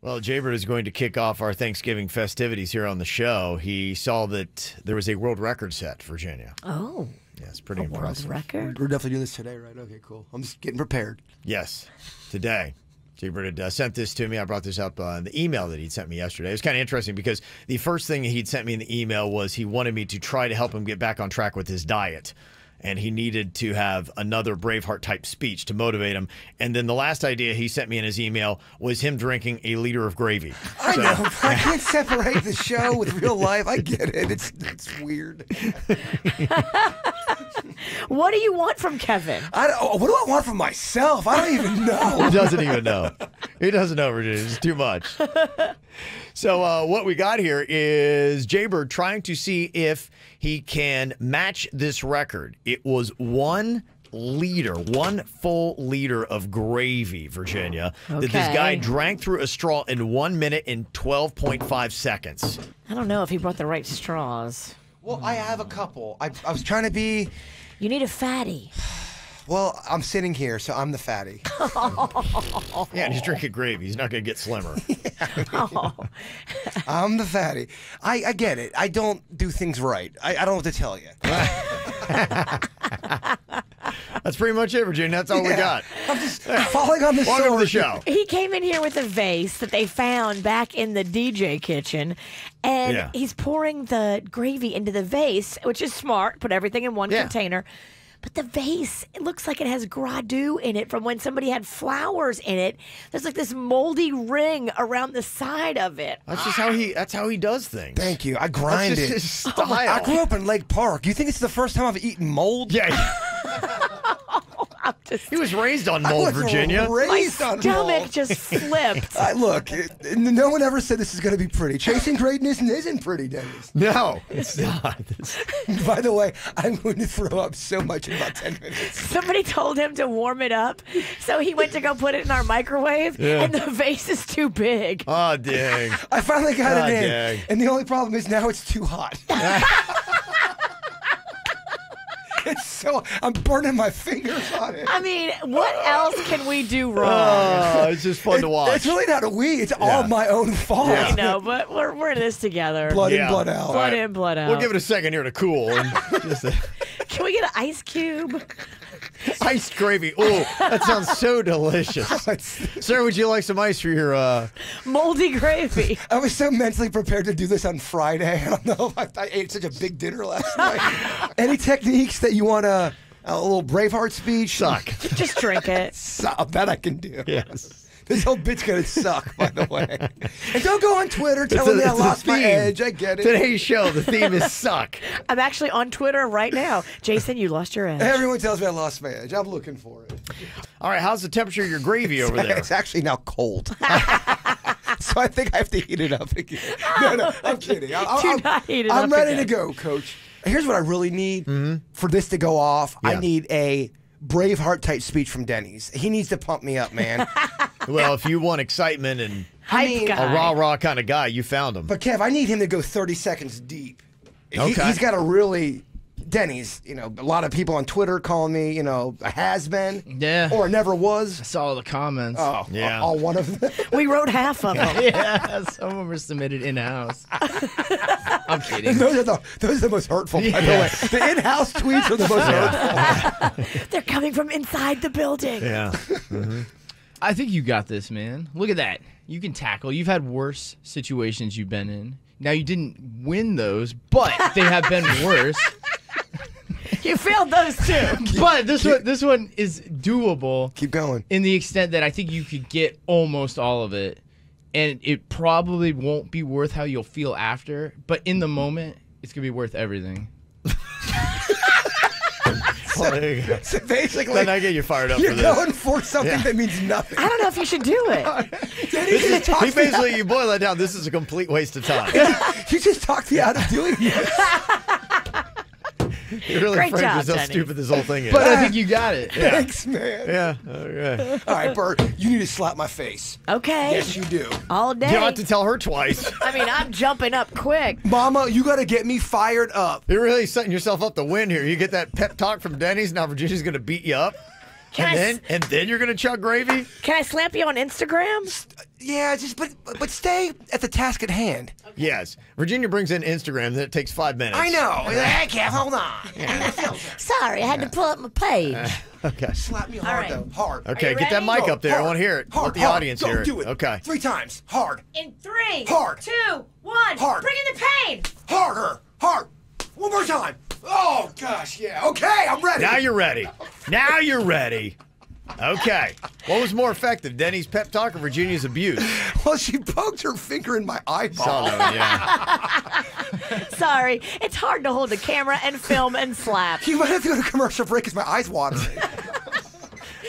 Well, Jaybird is going to kick off our Thanksgiving festivities here on the show. He saw that there was a world record set, Virginia. Oh, Yeah, it's pretty a world impressive. record. We're definitely doing this today, right? Okay, cool. I'm just getting prepared. Yes, today. Jaybird had uh, sent this to me. I brought this up uh, in the email that he'd sent me yesterday. It was kind of interesting because the first thing he'd sent me in the email was he wanted me to try to help him get back on track with his diet. And he needed to have another Braveheart type speech to motivate him. And then the last idea he sent me in his email was him drinking a liter of gravy. I know. I can't separate the show with real life. I get it. It's it's weird. What do you want from Kevin? I don't, what do I want from myself? I don't even know. He doesn't even know. He doesn't know, Virginia. It's too much. So uh, what we got here is Jaybird trying to see if he can match this record. It was one liter, one full liter of gravy, Virginia, that this guy drank through a straw in one minute and 12.5 seconds. I don't know if he brought the right straws. Well, I have a couple. I, I was trying to be. You need a fatty. Well, I'm sitting here, so I'm the fatty. Oh. Yeah, and he's drinking gravy. He's not going to get slimmer. I'm the fatty. I, I get it. I don't do things right. I, I don't know what to tell you. That's pretty much it, Virginia. That's all we got. I'm just falling on the Welcome to the show. He came in here with a vase that they found back in the DJ kitchen, and Yeah. he's pouring the gravy into the vase, which is smart. Put everything in one Yeah. container. But the vase, it looks like it has gradu in it from when somebody had flowers in it. There's like this moldy ring around the side of it. That's just how he. That's how he does things. Thank you. I That's grind just it. his oh style. I grew up in Lake Park. You think it's the first time I've eaten mold? Yeah, I'm just, he was raised on I mold, was Virginia. my raised on stomach mold. just flipped. I, look, it, no one ever said this is going to be pretty. Chasing greatness isn't pretty, Dennis. No, it's not. By the way, I'm going to throw up so much in about 10 minutes. Somebody told him to warm it up, so he went to go put it in our microwave, Yeah. and the vase is too big. oh dang! I finally got God it in. dang. And the only problem is now it's too hot. it's so, I'm burning my fingers on it. I mean, what else can we do uh, wrong? Oh, it's just fun to watch. It's really not a we. It's all my own fault. Yeah. I know, but we're, we're in this together. Blood Yeah. in, blood out. Blood in, blood out. We'll give it a second here to cool. And just a, Can we get an ice cube? iced gravy. Oh, that sounds so delicious. Sir, would you like some ice for your? uh Moldy gravy. I was so mentally prepared to do this on Friday. I don't know if I, I ate such a big dinner last night. Any techniques that you want to, a little Braveheart speech? Suck. Just drink it. Suck. That I can do. Yes. This whole bit's gonna suck, by the way. And don't go on Twitter It's telling a- me I it's a lost my edge. I get it. Today's show, the theme is suck. I'm actually on Twitter right now. Jason, you lost your edge. Everyone tells me I lost my edge. I'm looking for it. All right, how's the temperature of your gravy over there? It's actually now cold. so I think I have to heat it up again. No, no, I'm kidding. I, Do I'm, not heat it I'm up ready again. to go, coach. Here's what I really need mm-hmm. for this to go off. I need a Braveheart type speech from Denny's. He needs to pump me up, man. Well, if you want excitement and Hype mean, a a guy. rah rah kind of guy, you found him. but Kev, I need him to go 30 seconds deep. He, Okay. he's got to really. Denny's, you know, a lot of people on Twitter calling me, you know, a has been, Yeah. or never was. I saw all the comments. Oh, Yeah. all one of them. We wrote half of them. yeah, some of them were submitted in house. I'm kidding. those are the those are the most hurtful. By the way, the in-house tweets are the most hurtful. They're coming from inside the building. Yeah. Mm-hmm. I think you got this, man. Look at that. You can tackle. You've had worse situations you've been in. Now you didn't win those, but they have been worse. You failed those too. But this one, this one is doable Keep going. in the extent that I think you could get almost all of it, and it probably won't be worth how you'll feel after. But in the moment, it's gonna be worth everything. Well, there you go. So basically, Then I get you fired up you're for this. going for something Yeah. that means nothing. I don't know if you should do it. Denny just He basically, you boil that down. This is a complete waste of time. out- you just talked me out of doing this. You really Great framed job, just how Denny. stupid this whole thing is. But I think you got it. Thanks, man. yeah. Okay. All right, Bert, you need to slap my face. Okay. Yes, you do. All day. You don't have to tell her twice. I mean, I'm jumping up quick. Mama, you got to get me fired up. You're really setting yourself up to win here. You get that pep talk from Denny's. Now Virginia's going to beat you up. Can and I, then and then you're gonna chug gravy. can I slap you on Instagram? Yeah, just but but stay at the task at hand. Yes, Virginia brings in Instagram. Then it takes five minutes. I know. Hey, Kev, hold on. Sorry, I had to pull up my page. Uh, okay. Slap me hard right. though, hard. Okay, you get that ready? mic Go, up there. I hard, want to hear it. Hard, Let the hard. audience Go, hear it. Do it. Okay. Three times. Hard. In three, Hard. two, one. Hard. Bring in the pain. Harder. Hard. One more time. Oh gosh, yeah. Okay, I'm ready. Now you're ready. Now you're ready. Okay. What was more effective, Denny's pep talk or Virginia's abuse? Well, she poked her finger in my eyeball. Saw yeah. Sorry, it's hard to hold the camera and film and slap. You might have to go to commercial break because my eyes watering.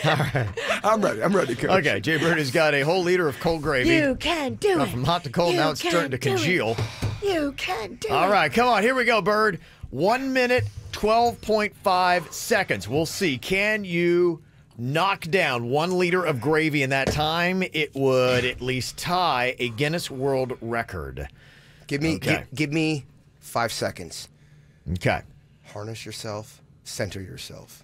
All right. I'm ready. I'm ready, Coach. Okay, Jay Bird has got a whole liter of cold gravy. You can do Went it. from hot to cold, You now it's starting to congeal. it. Congeal. You can do All it. right, come on, here we go, Bird. One minute, 12.5 seconds. We'll see. Can you knock down one liter of gravy in that time? It would at least tie a Guinness World Record. Give me Okay. gi- give me five seconds. Okay. Harness yourself. Center yourself.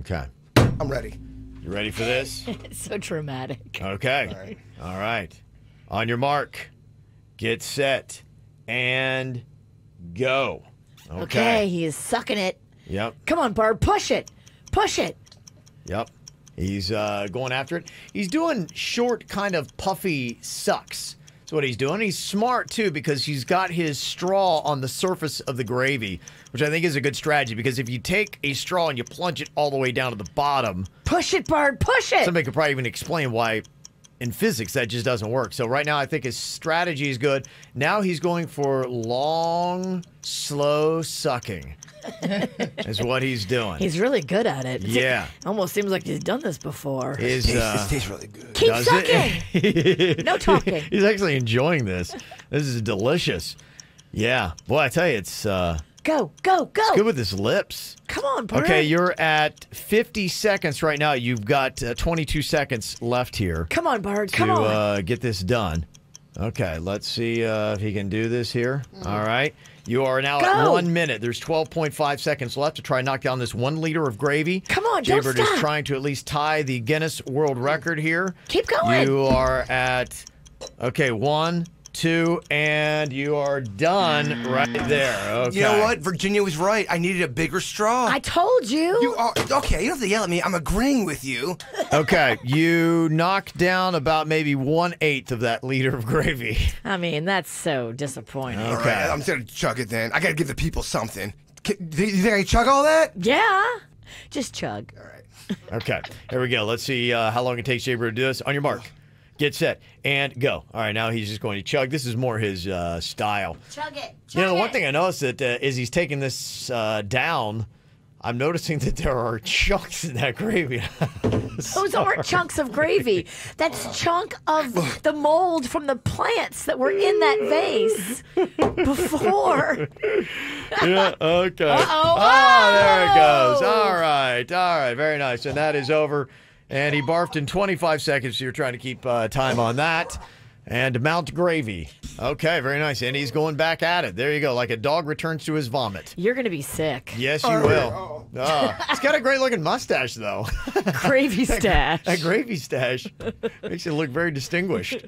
Okay. I'm ready. You ready for this? It's so dramatic. Okay. All right. All right. On your mark, get set, and go. Okay. Okay, he is sucking it. Yep. Come on, Barb, push it. Push it. Yep. He's uh, going after it. He's doing short, kind of puffy sucks. That's what he's doing. He's smart too because he's got his straw on the surface of the gravy, which I think is a good strategy. Because if you take a straw and you plunge it all the way down to the bottom, Push it, Barb, push it. somebody could probably even explain why in physics that just doesn't work. So right now I think his strategy is good. Now he's going for long, slow sucking. is what he's doing. He's really good at it. It's- Yeah. Almost seems like he's done this before. His, Tastes, uh, this tastes really good. Keep Does sucking. No talking. He's actually enjoying this. This is delicious. Yeah. Boy, I tell you, it's uh, Go, go, go. good with his lips. Come on. Okay, you're at 50 seconds right now. You've got uh, 22 seconds left here Come on, Barb. to Come on. uh, get this done. Okay, let's see uh, if he can do this here. All right. You are now at one minute. There's 12.5 seconds left to try and knock down this one liter of gravy. Come on, don't Jaybird is trying to at least tie the Guinness World Record here. Keep going. You are at, okay, one, two, and you are done right there. Okay. You know what? Virginia was right. I needed a bigger straw. I told you. you are okay. You don't have to yell at me. I'm agreeing with you. Okay, you knocked down about maybe one eighth of that liter of gravy. I mean, that's so disappointing. All Okay. right, I'm just gonna chug it then. I gotta give the people something. K- Do you think I can chug all that? Yeah. Just chug. All right. Okay, here we go. Let's see uh, how long it takes Jaybird to do this. On your mark, get set, and go. All right, now he's just going to chug. This is more his uh, style. Chug it. You know, the one thing I noticed that uh, is he's taking this uh, down. I'm noticing that there are chunks in that gravy. Those aren't chunks of gravy. That's chunk of the mold from the plants that were in that vase before. yeah, okay. Uh-oh. Oh, there it goes. Oh. All right, all right, very nice. And that is over. And he barfed in 25 seconds. So you're trying to keep uh, time on that. And Mount Gravy. Okay, very nice. And he's going back at it. There you go, like a dog returns to his vomit. You're going to be sick. Yes, you will. Oh, he's got a great looking mustache, though. Gravy stash. that gravy stash makes you look very distinguished.